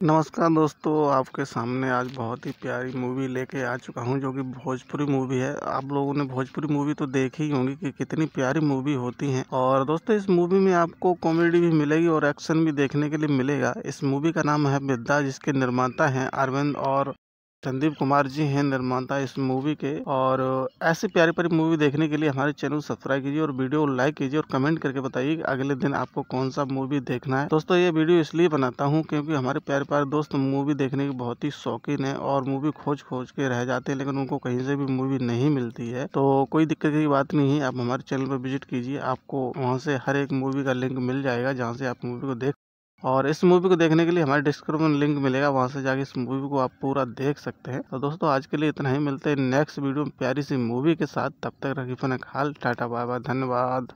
नमस्कार दोस्तों, आपके सामने आज बहुत ही प्यारी मूवी लेके आ चुका हूँ, जो कि भोजपुरी मूवी है। आप लोगों ने भोजपुरी मूवी तो देखी ही होंगी कि कितनी प्यारी मूवी होती है। और दोस्तों, इस मूवी में आपको कॉमेडी भी मिलेगी और एक्शन भी देखने के लिए मिलेगा। इस मूवी का नाम है विद्या जिसके निर्माता है अरविंद और संदीप कुमार जी हैं निर्माता इस मूवी के। और ऐसी प्यारी प्यारी मूवी देखने के लिए हमारे चैनल सब्सक्राइब कीजिए और वीडियो लाइक कीजिए और कमेंट करके बताइए अगले दिन आपको कौन सा मूवी देखना है। दोस्तों, ये वीडियो इसलिए बनाता हूँ क्योंकि हमारे प्यारे प्यारे दोस्त मूवी देखने के बहुत ही शौकीन है और मूवी खोज खोज के रह जाते हैं, लेकिन उनको कहीं से भी मूवी नहीं मिलती है। तो कोई दिक्कत की बात नहीं है, आप हमारे चैनल पर विज़िट कीजिए, आपको वहाँ से हर एक मूवी का लिंक मिल जाएगा जहाँ से आप मूवी को देख और इस मूवी को देखने के लिए हमारे डिस्क्रिप्शन लिंक मिलेगा, वहाँ से जाके इस मूवी को आप पूरा देख सकते हैं। तो दोस्तों, आज के लिए इतना ही, मिलते हैं नेक्स्ट वीडियो में प्यारी सी मूवी के साथ। तब तक रखी फन खाल टाटा बाय बाय धन्यवाद।